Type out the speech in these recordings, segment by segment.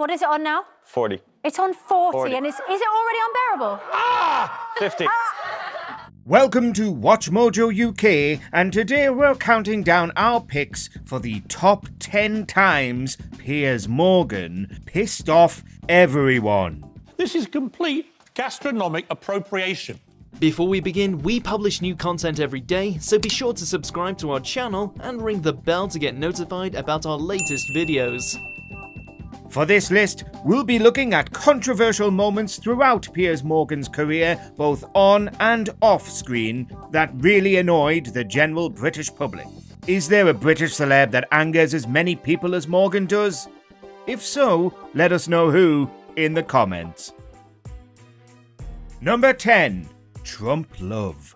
What is it on now? 40. It's on 40, 40. and it's, is it already unbearable? Ah! 50. Welcome to Watch Mojo UK, and today we're counting down our picks for the top 10 times Piers Morgan pissed off everyone. This is complete gastronomic appropriation. Before we begin, we publish new content every day, so be sure to subscribe to our channel and ring the bell to get notified about our latest videos. For this list, we'll be looking at controversial moments throughout Piers Morgan's career, both on and off screen, that really annoyed the general British public. Is there a British celeb that angers as many people as Morgan does? If so, let us know who in the comments. Number 10 Trump Love.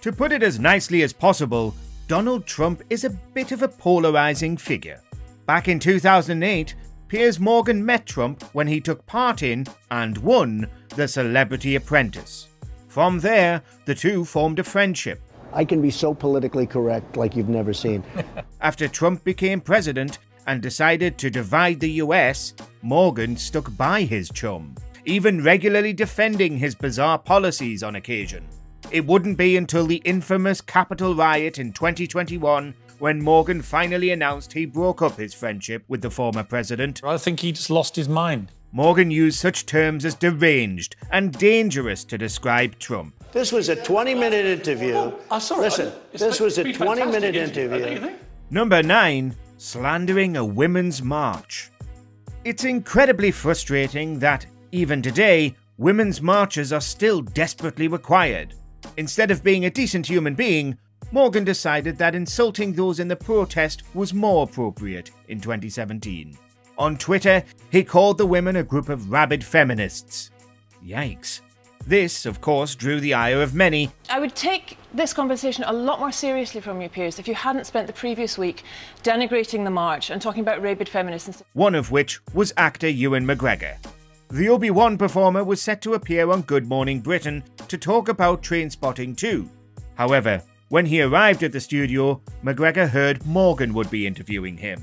To put it as nicely as possible, Donald Trump is a bit of a polarizing figure. Back in 2008, Piers Morgan met Trump when he took part in and won The Celebrity Apprentice. From there, the two formed a friendship. I can be so politically correct like you've never seen. After Trump became president and decided to divide the US, Morgan stuck by his chum, even regularly defending his bizarre policies on occasion. It wouldn't be until the infamous Capitol riot in 2021 when Morgan finally announced he broke up his friendship with the former president. I think he just lost his mind. Morgan used such terms as deranged and dangerous to describe Trump. This was a 20 minute interview. I saw it. Listen, It's this was a 20 minute interview, don't you interview. think? Number 9. Slandering a women's march. It's incredibly frustrating that, even today, women's marches are still desperately required. Instead of being a decent human being, Morgan decided that insulting those in the protest was more appropriate in 2017. On Twitter, he called the women a group of rabid feminists. Yikes. This, of course, drew the ire of many, I would take this conversation a lot more seriously from you, Piers, if you hadn't spent the previous week denigrating the march and talking about rabid feminists. one of which was actor Ewan McGregor. The Obi Wan performer was set to appear on Good Morning Britain to talk about Trainspotting 2. However, when he arrived at the studio, McGregor heard Morgan would be interviewing him.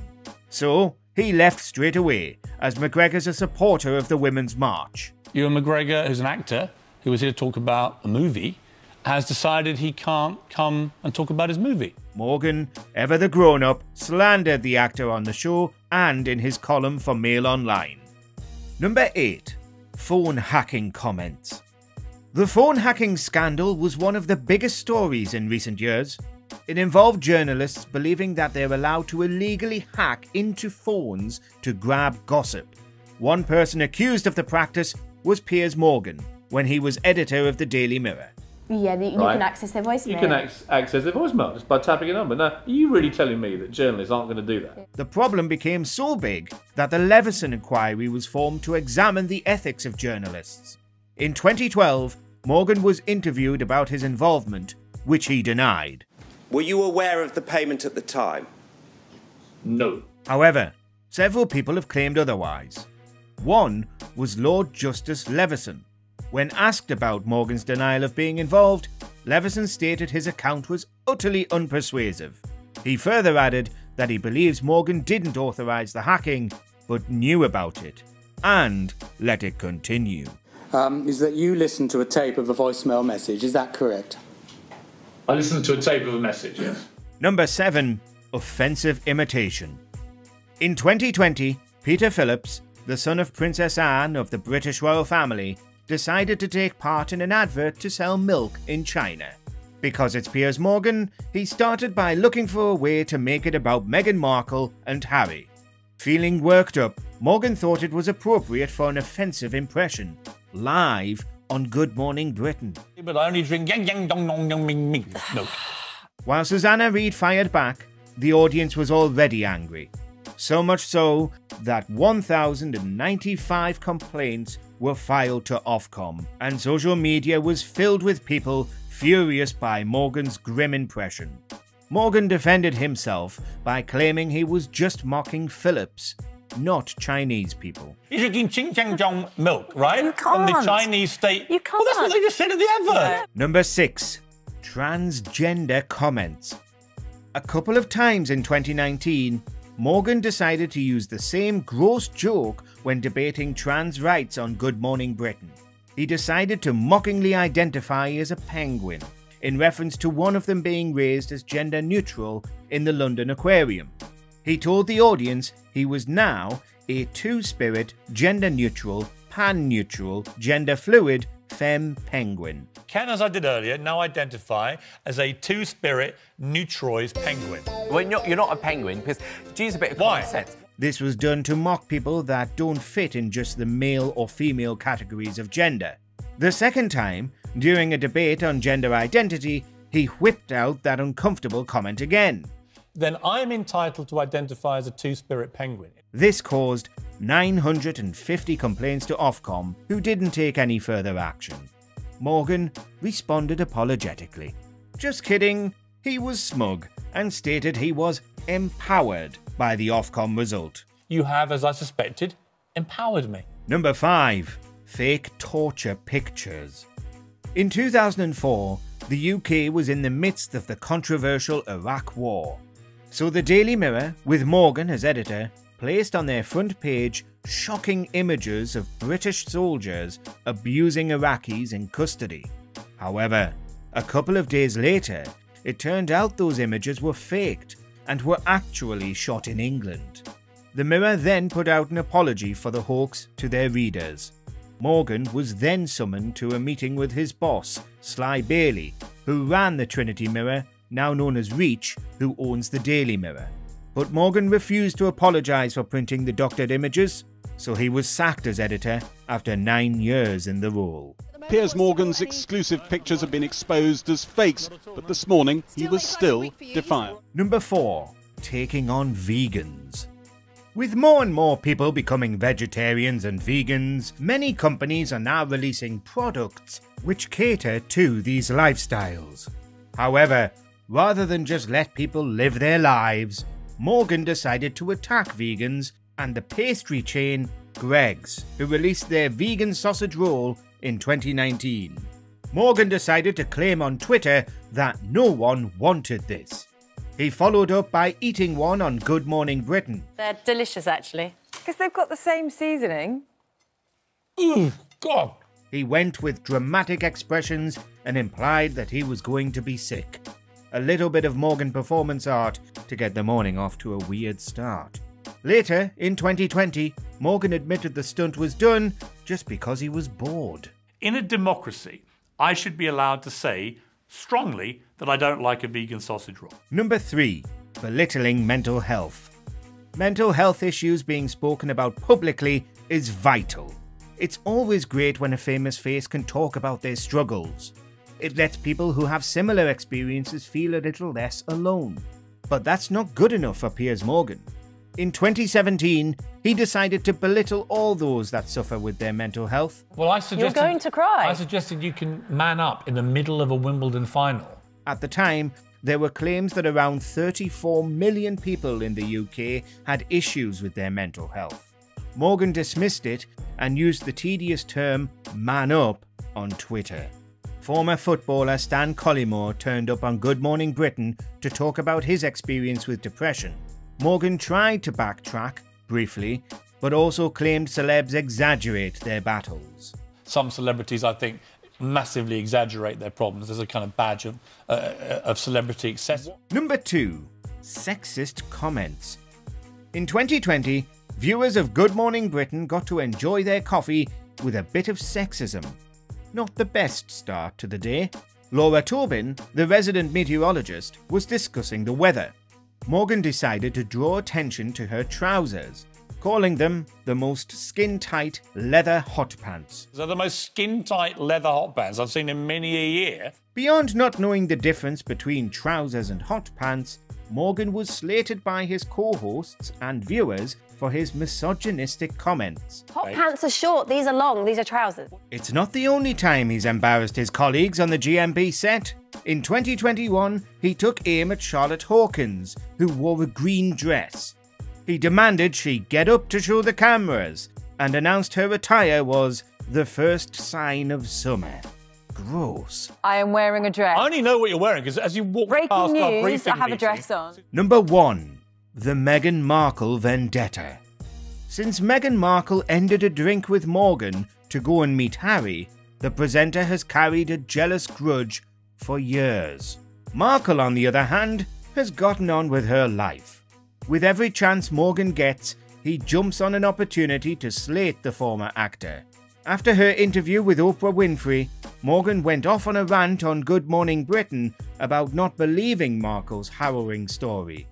So, he left straight away, as McGregor's a supporter of the Women's March. Ewan McGregor, who's an actor who was here to talk about a movie, has decided he can't come and talk about his movie. Morgan, ever the grown up, slandered the actor on the show and in his column for Mail Online. Number 8. Phone hacking comments. The phone hacking scandal was one of the biggest stories in recent years. It involved journalists believing that they're allowed to illegally hack into phones to grab gossip. One person accused of the practice was Piers Morgan when he was editor of the Daily Mirror. Yeah, you, you Right. can access their voicemail. You can ac- access the voicemail just by tapping a number. Now, are you really telling me that journalists aren't going to do that? The problem became so big that the Leveson Inquiry was formed to examine the ethics of journalists. In 2012, Morgan was interviewed about his involvement, which he denied. Were you aware of the payment at the time? No. However, several people have claimed otherwise. One was Lord Justice Leveson. When asked about Morgan's denial of being involved, Leveson stated his account was utterly unpersuasive. He further added that he believes Morgan didn't authorize the hacking, but knew about it, and let it continue. Um, is that you listened to a tape of a voicemail message. Is that correct? I listened to a tape of a message, yes. Number 7. Offensive Imitation. In 2020, Peter Phillips, the son of Princess Anne of the British royal family, decided to take part in an advert to sell milk in China. Because it's Piers Morgan, he started by looking for a way to make it about Meghan Markle and Harry. Feeling worked up, Morgan thought it was appropriate for an offensive impression, live on Good Morning Britain. But I only drink yang yang dong dong ming ming. While Susanna Reid fired back, the audience was already angry. So much so that 1,095 complaints were filed to Ofcom, and social media was filled with people furious by Morgan's grim impression. Morgan defended himself by claiming he was just mocking Phillips, not Chinese people. He's drinking ching chang milk, right? You From the. Chinese state. You can't. Well, that's what can't. they just said in the advert. Number 6. Transgender comments. A couple of times in 2019, Morgan decided to use the same gross joke when debating trans rights on Good Morning Britain. He decided to mockingly identify as a penguin, in reference to one of them being raised as gender neutral in the London Aquarium. He told the audience he was now a two spirit, gender neutral, pan neutral, gender fluid femme penguin. Can, as I did earlier, now identify as a two spirit neutroid penguin. Well, you're, you're not a penguin because to use a bit of Why? common sense. This was done to mock people that don't fit in just the male or female categories of gender. The second time, during a debate on gender identity, he whipped out that uncomfortable comment again. Then I am entitled to identify as a two spirit penguin. This caused 950 complaints to Ofcom, who didn't take any further action. Morgan responded apologetically. Just kidding, he was smug and stated he was empowered by the Ofcom result. You have, as I suspected, empowered me. Number 5. Fake torture pictures. In 2004, the UK was in the midst of the controversial Iraq War. So the Daily Mirror, with Morgan as editor, placed on their front page shocking images of British soldiers abusing Iraqis in custody. However, a couple of days later, it turned out those images were faked and were actually shot in England. The Mirror then put out an apology for the hoax to their readers. Morgan was then summoned to a meeting with his boss, Sly Bailey, who ran the Trinity Mirror, now known as Reach, who owns the Daily Mirror. But Morgan refused to apologise for printing the doctored images, so he was sacked as editor after nine years in the role. Piers Morgan's exclusive pictures have been exposed as fakes, but this morning he was still defiant. Number 4. Taking on vegans. With more and more people becoming vegetarians and vegans, many companies are now releasing products which cater to these lifestyles. However, rather than just let people live their lives, Morgan decided to attack vegans and the pastry chain Greggs, who released their vegan sausage roll in 2019. Morgan decided to claim on Twitter that no one wanted this. He followed up by eating one on Good Morning Britain. They're delicious, actually. Because they've got the same seasoning. Ooh, God. He went with dramatic expressions and implied that he was going to be sick. A little bit of Morgan performance art to get the morning off to a weird start. Later, in 2020, Morgan admitted the stunt was done just because he was bored. In a democracy, I should be allowed to say strongly that I don't like a vegan sausage roll. Number 3. Belittling mental health. Mental health issues being spoken about publicly is vital. It's always great when a famous face can talk about their struggles. It lets people who have similar experiences feel a little less alone. But that's not good enough for Piers Morgan. In 2017, he decided to belittle all those that suffer with their mental health. Well, I suggested. going to cry. I suggested you can man up in the middle of a Wimbledon final. At the time, there were claims that around 34 million people in the UK had issues with their mental health. Morgan dismissed it and used the tedious term man up on Twitter. Former footballer Stan Collymore turned up on Good Morning Britain to talk about his experience with depression. Morgan tried to backtrack, briefly, but also claimed celebs exaggerate their battles. Some celebrities, I think, massively exaggerate their problems. as a kind of badge of, uh, of celebrity excess. Number 2. Sexist comments. In 2020, viewers of Good Morning Britain got to enjoy their coffee with a bit of sexism. Not the best start to the day. Laura Tobin, the resident meteorologist, was discussing the weather. Morgan decided to draw attention to her trousers, calling them the most skin tight leather hot pants. They're the most skin tight leather hot pants I've seen in many a year. Beyond not knowing the difference between trousers and hot pants, Morgan was slated by his co hosts and viewers for his misogynistic comments. Hot pants are short, these are long, these are trousers. It's not the only time he's embarrassed his colleagues on the GMB set. In 2021, he took aim at Charlotte Hawkins, who wore a green dress. He demanded she get up to show the cameras and announced her attire was the first sign of summer. Gross. I am wearing a dress. I only know what you're wearing because as you walk Breaking past our news, briefing I have a meeting- dress on. Number 1. The Meghan Markle Vendetta. Since Meghan Markle ended a drink with Morgan to go and meet Harry, the presenter has carried a jealous grudge for years. Markle, on the other hand, has gotten on with her life. With every chance Morgan gets, he jumps on an opportunity to slate the former actor. After her interview with Oprah Winfrey, Morgan went off on a rant on Good Morning Britain about not believing Markle's harrowing story.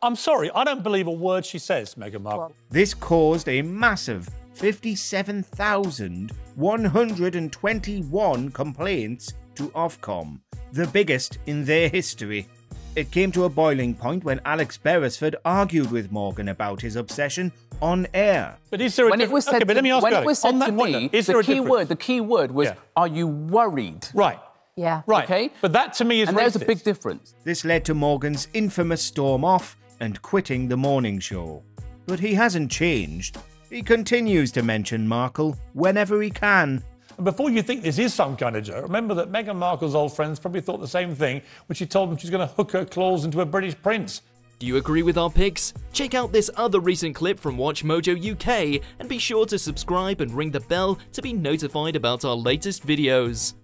I'm sorry, I don't believe a word she says, Meghan Markle. This caused a massive 57,121 complaints to Ofcom, the biggest in their history. It came to a boiling point when Alex Beresford argued with Morgan about his obsession on air. But is there a when it was difference? said Okay, but let me ask when you, it was said to me, then, is the a key difference? word, the key word was, Yeah. "Are you worried?" Right. Yeah. Right. Okay. But that to me is and there's a big difference. This led to Morgan's infamous storm off and quitting the morning show. But he hasn't changed. He continues to mention Markle whenever he can. And before you think this is some kind of joke, remember that Meghan Markle's old friends probably thought the same thing when she told them she's going to hook her claws into a British prince. Do you agree with our picks? Check out this other recent clip from Watch Mojo UK and be sure to subscribe and ring the bell to be notified about our latest videos.